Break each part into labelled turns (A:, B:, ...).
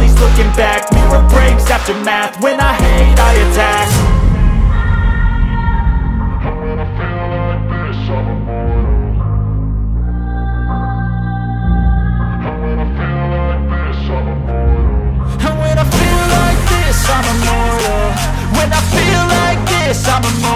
A: he's looking back Mirror breaks after math, when I hate I attack. And when I feel like this, I'm immortal. When I feel like this, I'm immortal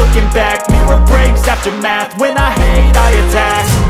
A: looking back Mirror breaks after math When I hate, I attack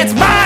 A: it's mind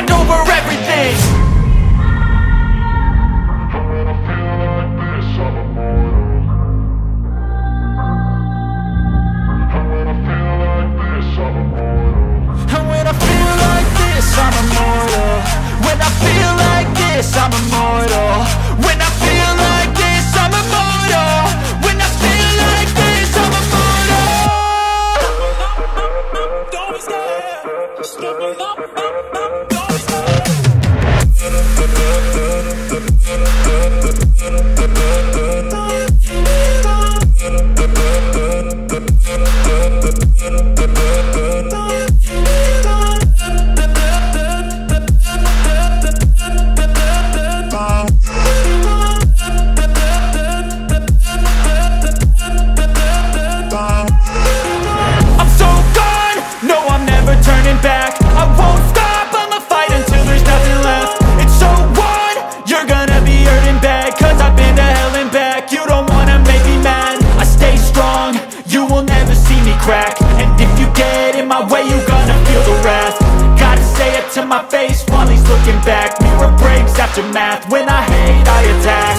A: looking back Mirror breaks after math, when I hate I attack.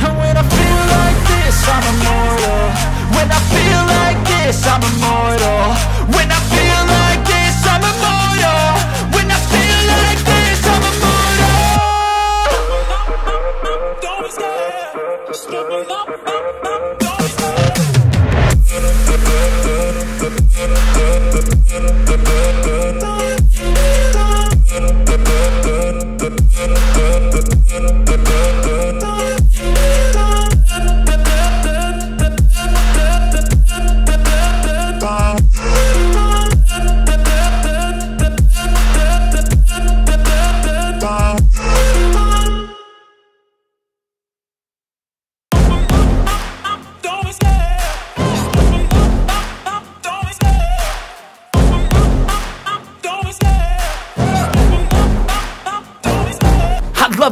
A: And when I feel like this, I'm immortal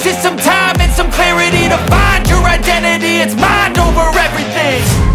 A: takes some time and some clarity To find your identity, it's mind over everything